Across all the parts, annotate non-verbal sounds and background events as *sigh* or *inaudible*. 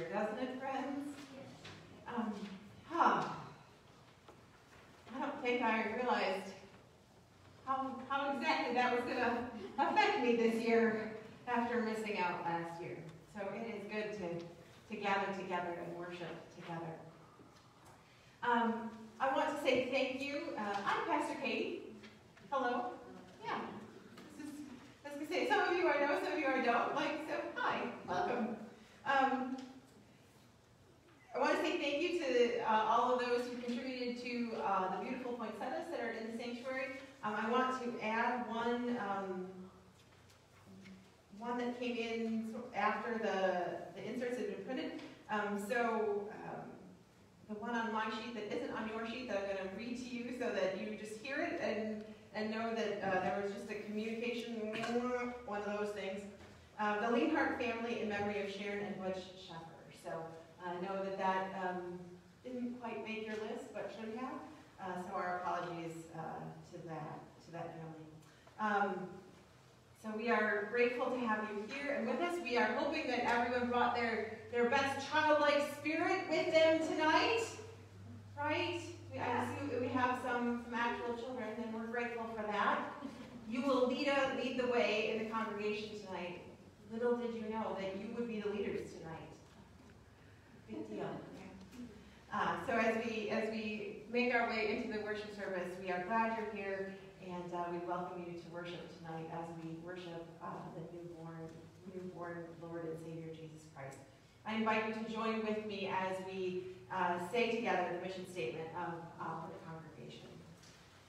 year, doesn't it, friends? Um, huh. I don't think I realized how, how exactly that was going to affect me this year after missing out last year. So it is good to, to gather together and worship together. Um, I want to say thank you. Uh, I'm Pastor Kate. Hello. Yeah. This is, I was going to say, some of you I know, some of you I don't. Like, so hi, welcome. Um, I want to say thank you to uh, all of those who contributed to uh, the beautiful poinsettias that are in the sanctuary. Um, I want to add one um, one that came in after the, the inserts had been printed. Um, so um, the one on my sheet that isn't on your sheet that I'm going to read to you so that you just hear it and, and know that uh, there was just a communication, one of those things. Um, the Leanhart family in memory of Sharon and Butch Shepard. So I uh, know that that um, didn't quite make your list, but should have. Uh, so our apologies uh, to that to that family. Um, so we are grateful to have you here and with us. We are hoping that everyone brought their, their best childlike spirit with them tonight, right? We, I we have some, some actual children, and we're grateful for that. You will lead, a, lead the way in the congregation tonight. Little did you know that you would be the leaders tonight. Deal. Uh, so as we as we make our way into the worship service, we are glad you're here and uh, we welcome you to worship tonight as we worship uh, the newborn, newborn Lord and Savior Jesus Christ. I invite you to join with me as we uh, say together the mission statement of uh, the congregation.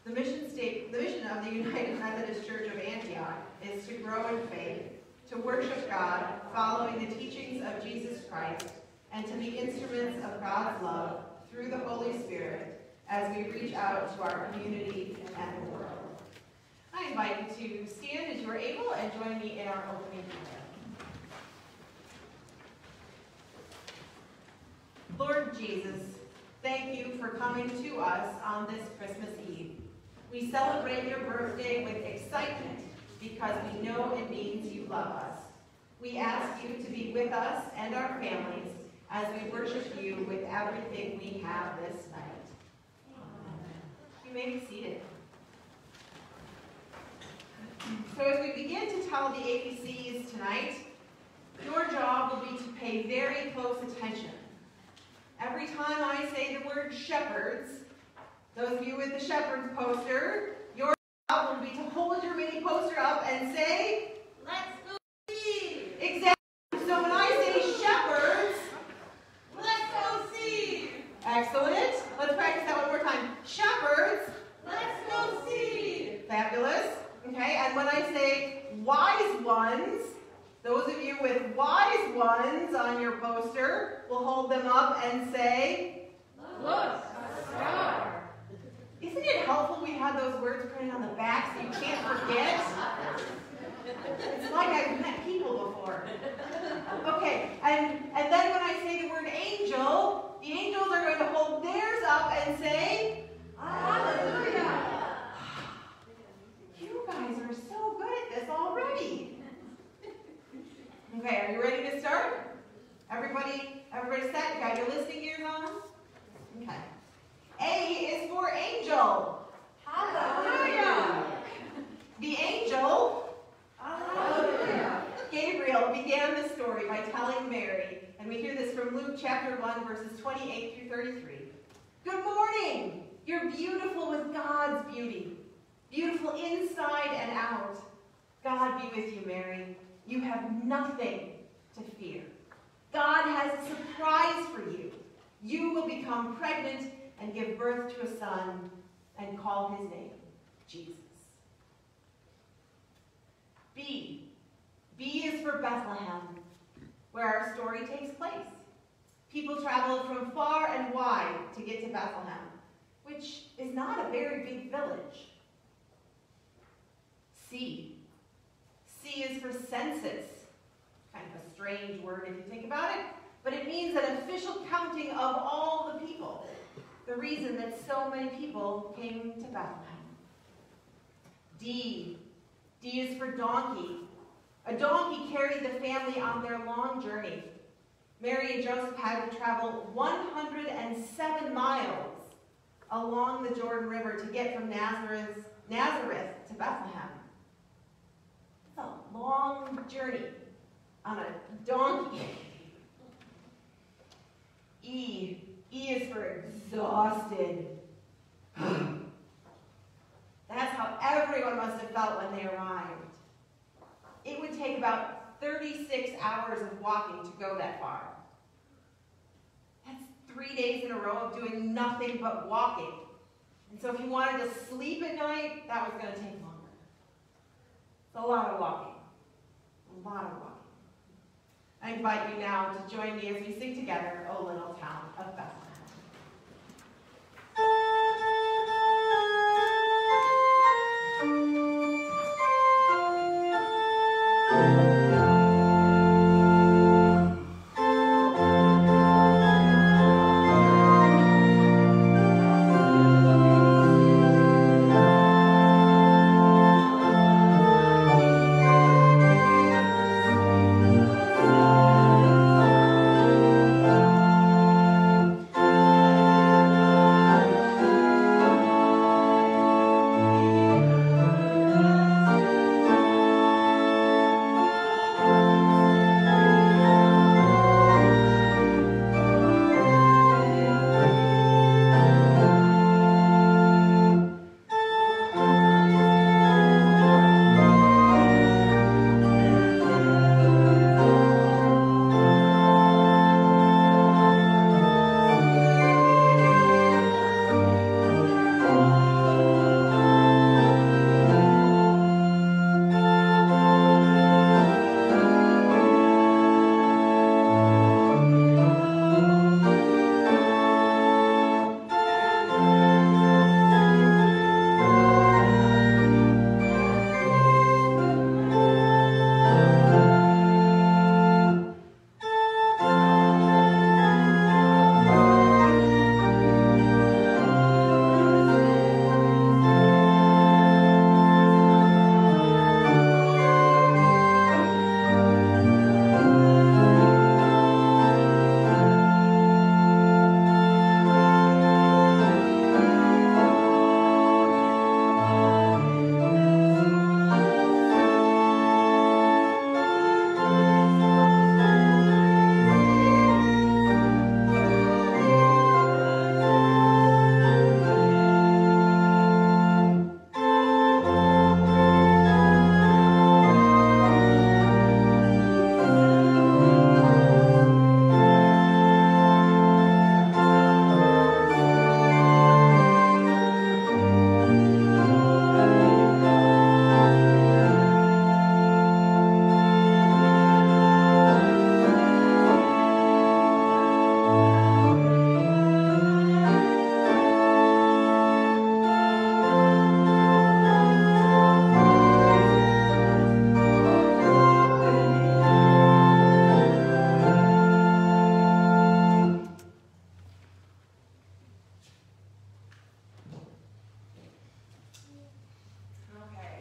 The mission state, the mission of the United Methodist Church of Antioch is to grow in faith, to worship God, following the teachings of Jesus Christ, and to be instruments of God's love through the Holy Spirit as we reach out to our community and the world. I invite you to stand as you are able and join me in our opening prayer. Lord Jesus, thank you for coming to us on this Christmas Eve. We celebrate your birthday with excitement because we know it means you love us. We ask you to be with us and our families as we worship you with everything we have this night. You may be seated. So as we begin to tell the ABCs tonight, your job will be to pay very close attention. Every time I say the word shepherds, those of you with the shepherds poster, your job will be to hold your mini poster up and say, Let's go see. Exactly. So when I say shepherds, let's go see. Excellent. Let's practice that one more time. Shepherds, let's go see. Fabulous. Okay, and when I say wise ones, those of you with wise ones on your poster will and say, Look, a star. Isn't it helpful we had those words printed on the back so you can't forget? It's like I've met people before. Okay, and, and then when I say the word angel, the angels are going to hold theirs up and say, Hallelujah. You guys are so good at this already. Okay, are you ready to start? Everybody, everybody set? You got your listening ears on? Okay. A is for angel. Hallelujah. The angel, Hallelujah. Gabriel, began the story by telling Mary, and we hear this from Luke chapter 1, verses 28 through 33. Good morning! You're beautiful with God's beauty. Beautiful inside and out. God be with you, Mary. You have nothing to fear. God has a surprise for you. You will become pregnant and give birth to a son and call his name Jesus. B. B is for Bethlehem, where our story takes place. People traveled from far and wide to get to Bethlehem, which is not a very big village. C. C is for census. Kind of a strange word if you think about it, but it means an official counting of all the people. The reason that so many people came to Bethlehem. D. D is for donkey. A donkey carried the family on their long journey. Mary and Joseph had to travel 107 miles along the Jordan River to get from Nazareth, Nazareth to Bethlehem. It's a long journey on a donkey. E. E is for exhausted. *gasps* That's how everyone must have felt when they arrived. It would take about 36 hours of walking to go that far. That's three days in a row of doing nothing but walking. And so if you wanted to sleep at night, that was going to take longer. It's a lot of walking. A lot of walking. I invite you now to join me as we sing together, O Little Town of Bethlehem.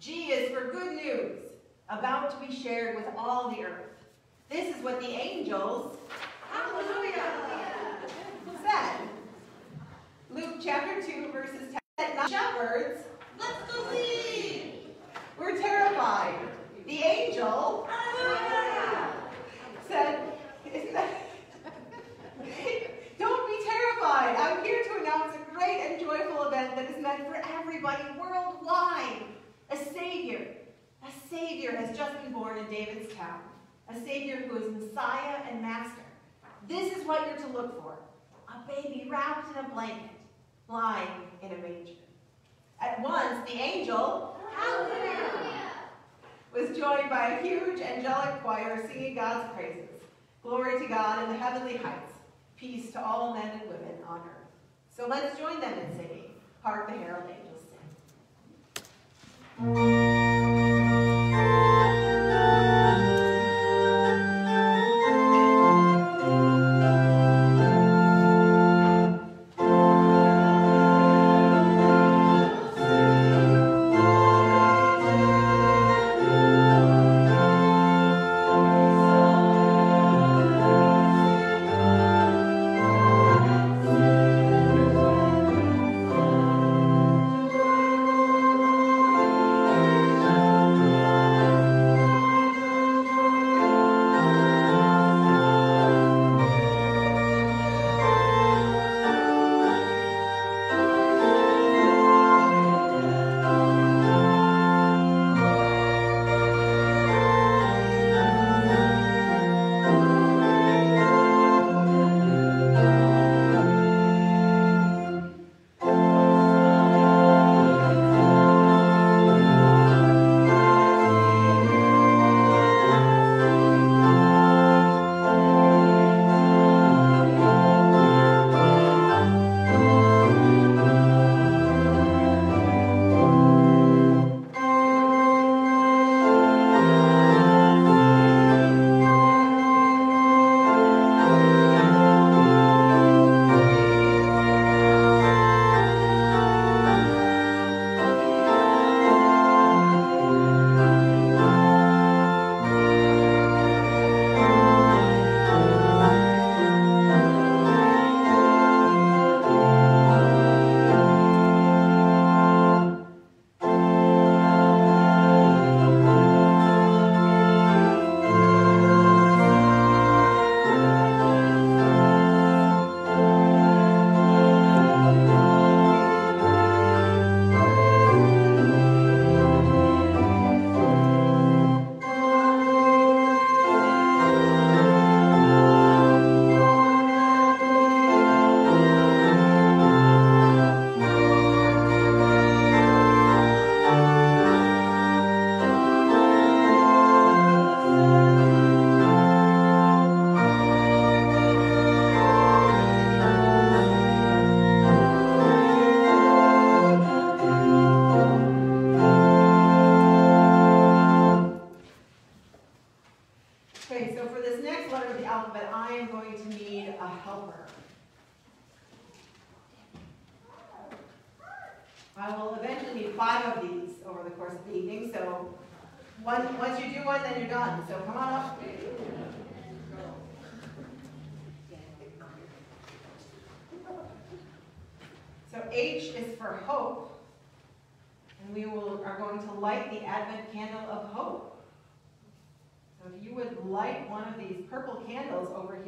G is for good news, about to be shared with all the earth. This is what the angels, hallelujah, said. Luke chapter 2, verses 10 9. Shepherds, let's go see. We're terrified. The angel said, *laughs* Don't be terrified. I'm here to announce a great and joyful event that is meant for everybody worldwide. A Savior. A Savior has just been born in David's town. A Savior who is Messiah and Master. This is what you're to look for. A baby wrapped in a blanket, lying in a manger. At once, the angel, Hallelujah! was joined by a huge angelic choir singing God's praises. Glory to God in the heavenly heights. Peace to all men and women on earth. So let's join them in singing. Hark the herald angels Música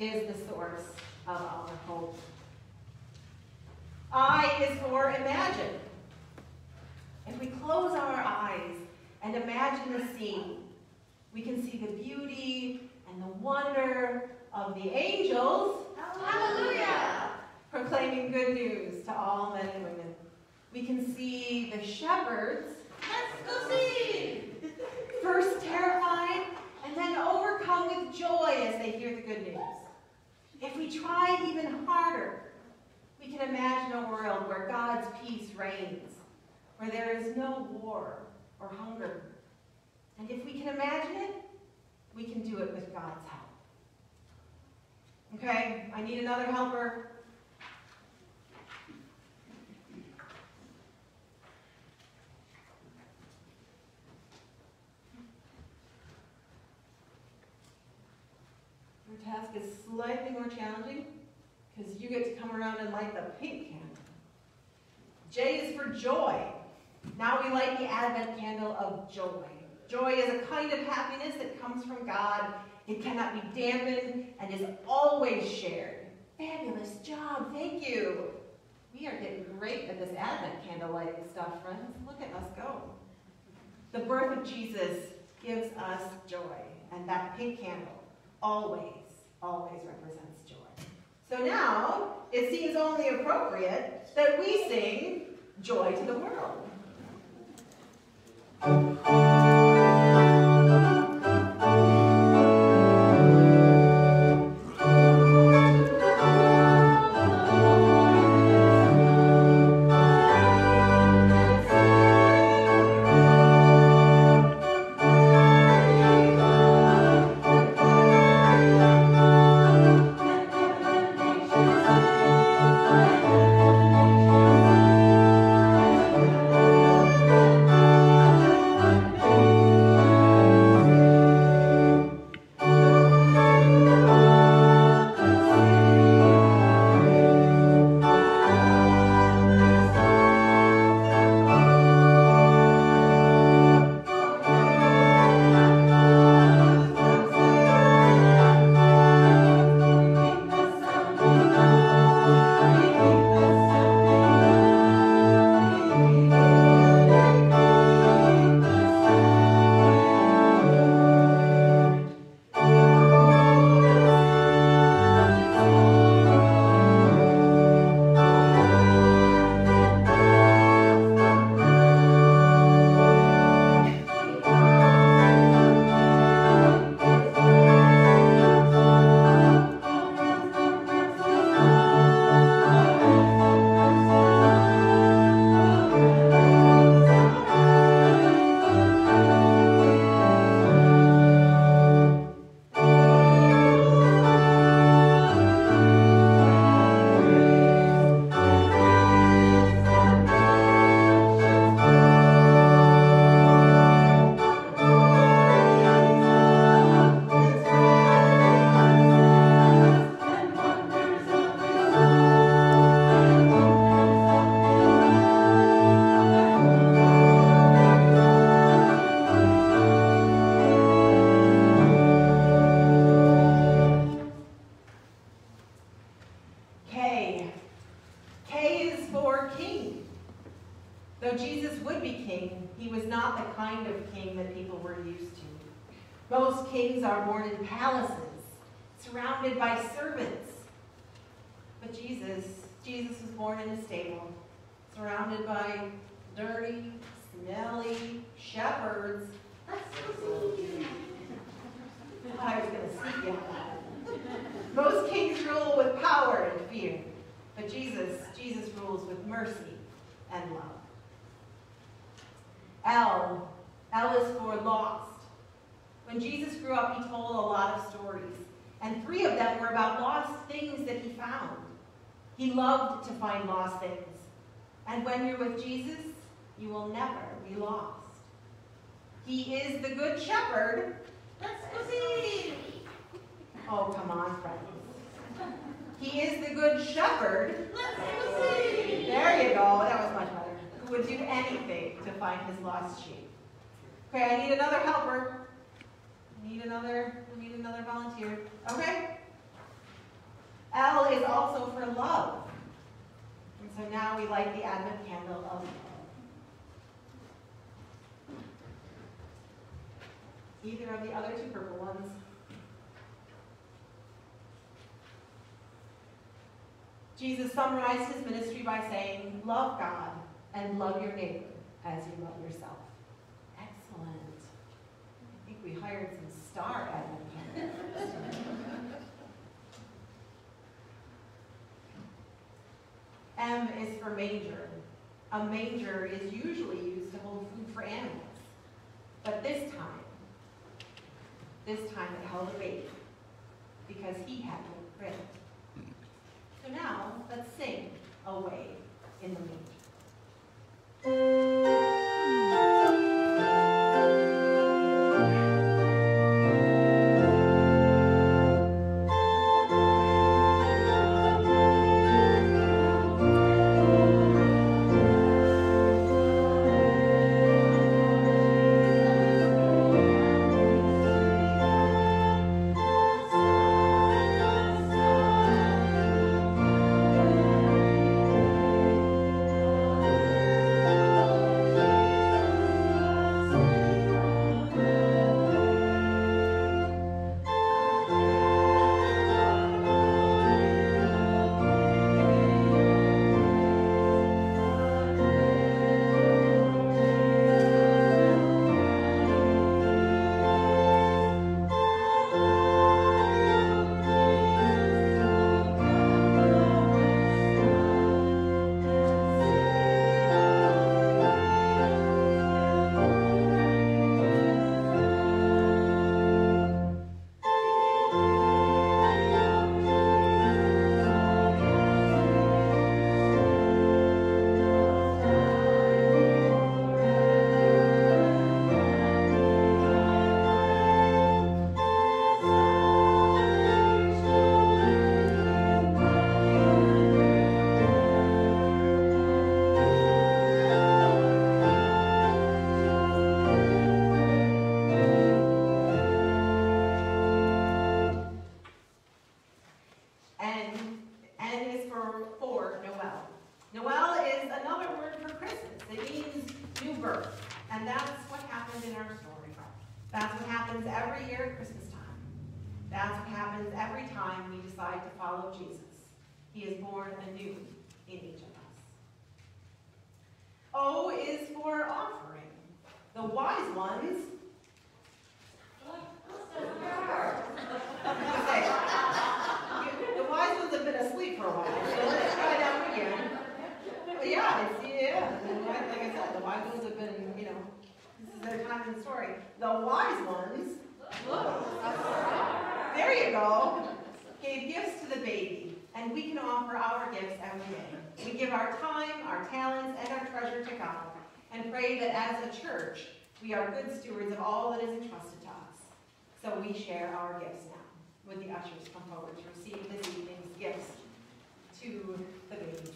is the source of our hope. I is for imagine. If we close our eyes and imagine the scene, we can see the beauty and the wonder of the angels. Hallelujah! Proclaiming good news to all men and women. We can see the shepherds Let's go see. First terrified, and then overcome with joy as they hear the good news. If we try even harder, we can imagine a world where God's peace reigns, where there is no war or hunger. And if we can imagine it, we can do it with God's help. Okay, I need another helper. Task is slightly more challenging because you get to come around and light the pink candle. J is for joy. Now we light the Advent candle of joy. Joy is a kind of happiness that comes from God. It cannot be dampened and is always shared. Fabulous job, thank you. We are getting great at this Advent candle lighting stuff, friends. Look at us go. The birth of Jesus gives us joy, and that pink candle always, always represents joy. So now, it seems only appropriate that we sing Joy to the World. For king. Though Jesus would be king, he was not the kind of king that people were used to. Most kings are born in palaces, surrounded by servants. But Jesus, Jesus was born in a stable, surrounded by dirty, smelly shepherds. Let's go see. I was going to sneak you. Most kings rule with power and fear, but Jesus, Jesus rules with mercy and love. L, L is for lost. When Jesus grew up, he told a lot of stories, and three of them were about lost things that he found. He loved to find lost things, and when you're with Jesus, you will never be lost. He is the good shepherd. Let's go see. Oh, come on, friends. He is the good shepherd. Let's go see. There you go. That was much better. Who would do anything to find his lost sheep. Okay, I need another helper. I need another, I need another volunteer. Okay? L is also for love. And so now we light the Advent candle of love. Either of the other two purple ones. Jesus summarized his ministry by saying, Love God and love your neighbor as you love yourself. Excellent. I think we hired some star calendars. M is for manger. A manger is usually used to hold food for animals. But this time, this time it held a baby because he had no crib. So now, let's sing Away in the Manger. birth. And that's what happened in our story. That's what happens every year at Christmas time. That's what happens every time we decide to follow Jesus. He is born anew in each of us. O is for offering. The wise ones. the wise ones have been asleep for a while, so let's try that again. But yeah, wise ones have been, you know, this is their time in the story. The wise ones, there you go, gave gifts to the baby, and we can offer our gifts every day. We give our time, our talents, and our treasure to God, and pray that as a church, we are good stewards of all that is entrusted to us. So we share our gifts now. Would the ushers come forward to receive this evening's gifts to the baby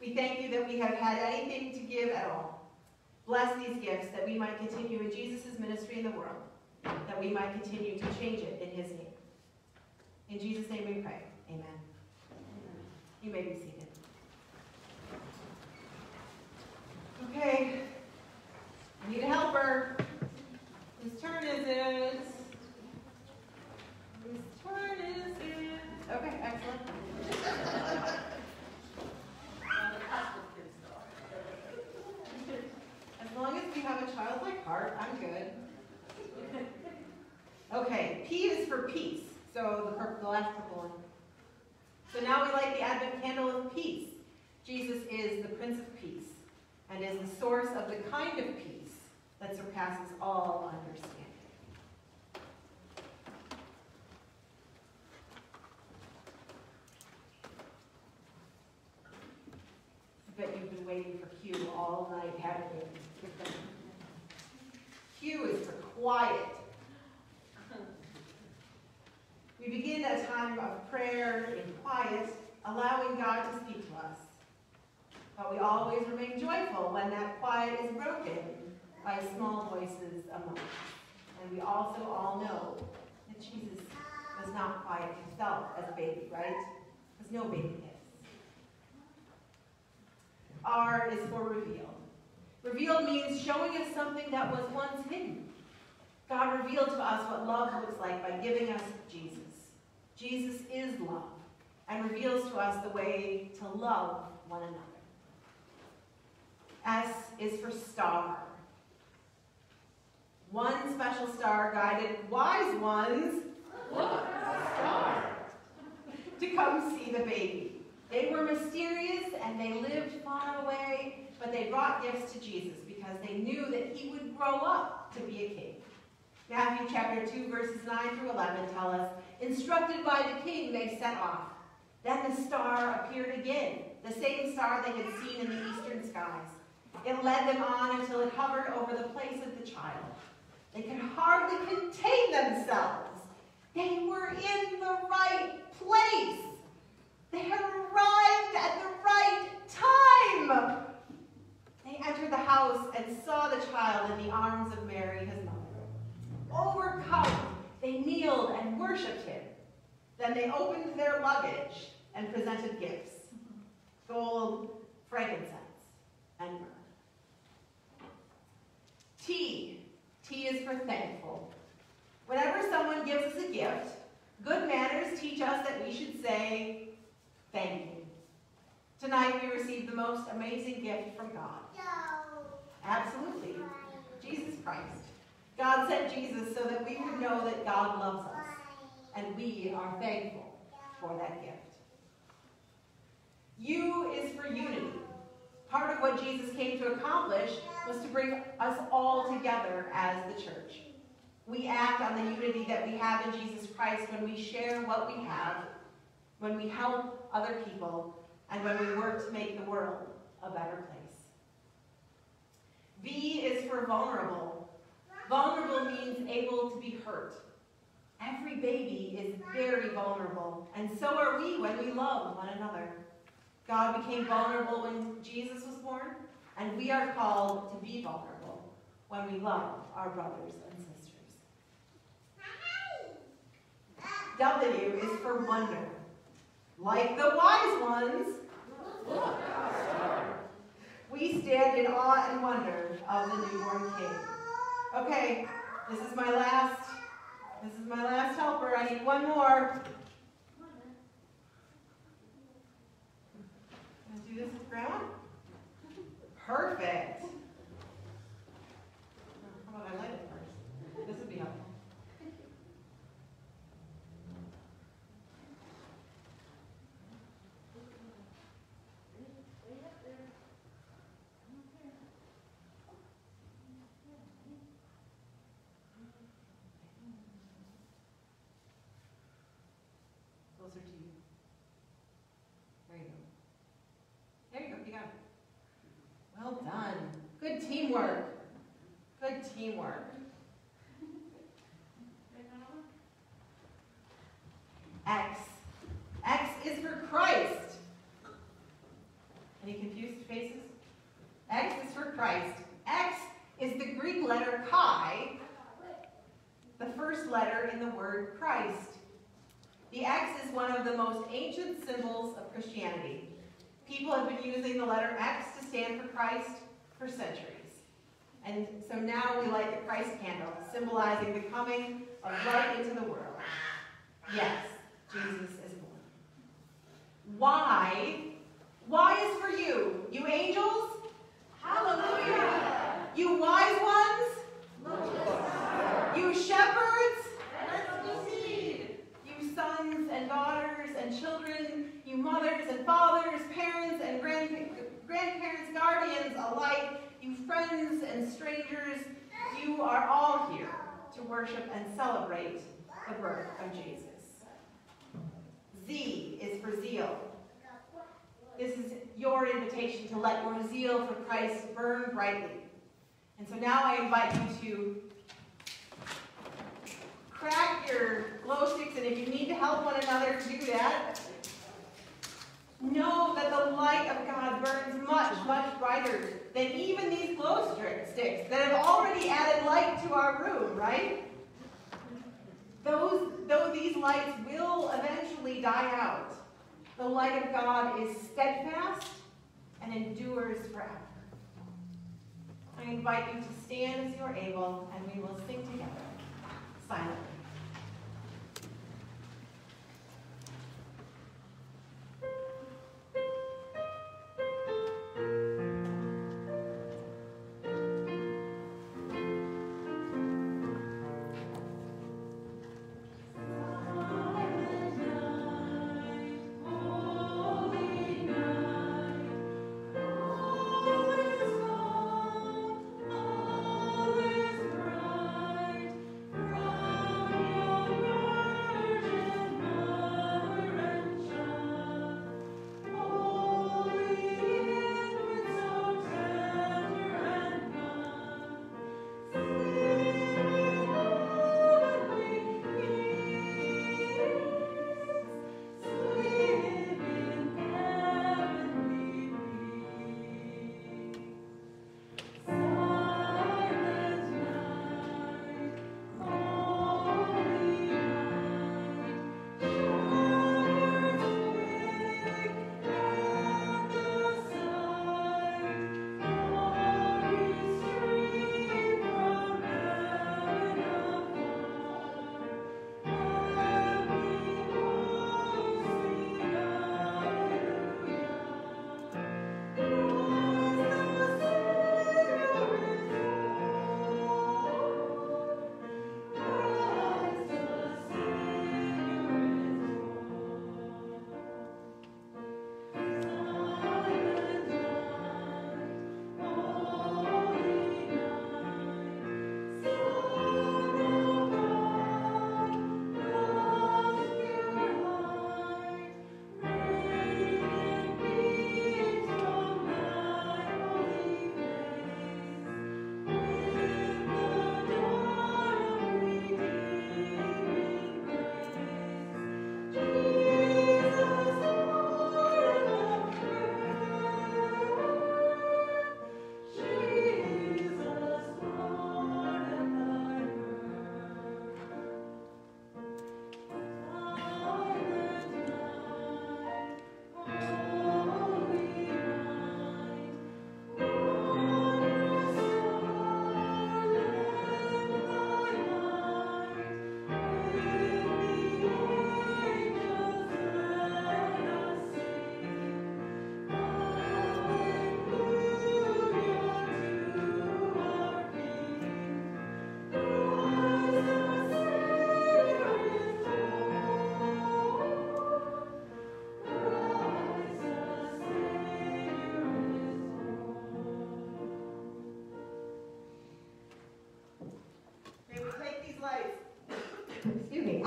we thank you that we have had anything to give at all. Bless these gifts that we might continue in Jesus' ministry in the world, that we might continue to change it in his name. In Jesus' name we pray. Amen. You may be seated. Okay. I need a helper. Whose turn is it? Whose turn is it? Okay, excellent. *laughs* As long as we have a childlike heart, I'm good. Okay, P is for peace. So the, the last purple one. So now we light the Advent candle of peace. Jesus is the Prince of Peace and is the source of the kind of peace that surpasses all understanding. I bet you've been waiting for Q all night, haven't you? Q is for quiet. We begin a time of prayer in quiet, allowing God to speak to us. But we always remain joyful when that quiet is broken by small voices among us. And we also all know that Jesus was not quiet himself as a baby, right? Because no baby is. R is for revealed. Revealed means showing us something that was once hidden. God revealed to us what love looks like by giving us Jesus. Jesus is love and reveals to us the way to love one another. S is for star. One special star guided wise ones Star. to come see the baby. They were mysterious and they lived far away, but they brought gifts to Jesus because they knew that he would grow up to be a king. Matthew chapter 2, verses 9 through 11 tell us, Instructed by the king, they set off. Then the star appeared again, the same star they had seen in the eastern skies. It led them on until it hovered over the place of the child. They could hardly contain themselves. They were in the right place. They had arrived at the right time. They entered the house and saw the child in the arms of Mary, his mother. Overcome, they kneeled and worshipped him. Then they opened their luggage and presented gifts gold, frankincense, and myrrh. T. T is for thankful. Whenever someone gives us a gift, good manners teach us that we should say thank you. Tonight we received the most amazing gift from God. Absolutely. Jesus Christ. God sent Jesus so that we would know that God loves us, and we are thankful for that gift. U is for unity. Part of what Jesus came to accomplish was to bring us all together as the church. We act on the unity that we have in Jesus Christ when we share what we have, when we help other people, and when we work to make the world a better place. V is for vulnerable. Vulnerable means able to be hurt. Every baby is very vulnerable, and so are we when we love one another. God became vulnerable when Jesus was born, and we are called to be vulnerable when we love our brothers and sisters. W is for wonder. Like the wise ones, we stand in awe and wonder of the newborn king. Okay, this is my last, this is my last helper. I need one more. Gonna do this with grandma? Perfect. How about I light it teamwork. X. X is for Christ. Any confused faces? X is for Christ. X is the Greek letter chi, the first letter in the word Christ. The X is one of the most ancient symbols of Christianity. People have been using the letter X to stand for Christ for centuries. And so now we light the Christ candle, symbolizing the coming of light into the world. Yes, Jesus is born. Why? Why is for you? You angels? Hallelujah! You wise ones? You shepherds? You sons and daughters and children, you mothers and fathers, parents and grand- grandparents, guardians alike, friends and strangers, you are all here to worship and celebrate the birth of Jesus. Z is for zeal. This is your invitation to let your zeal for Christ burn brightly. And so now I invite you to crack your glow sticks, and if you need to help one another do that, know that the light of God burns much, much brighter than even these glow sticks that have already added light to our room, right? Those, though these lights will eventually die out, the light of God is steadfast and endures forever. I invite you to stand as you are able, and we will sing together Silent Night.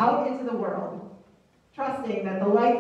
Out into the world, trusting that the light